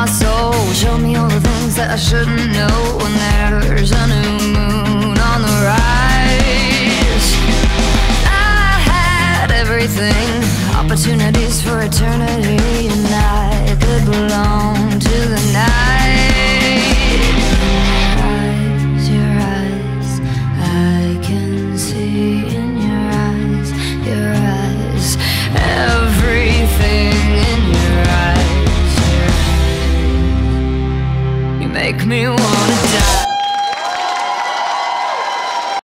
My soul, show me all the things that I shouldn't know. When there's a new moon on the rise. I had everything, opportunities for make me wanna die.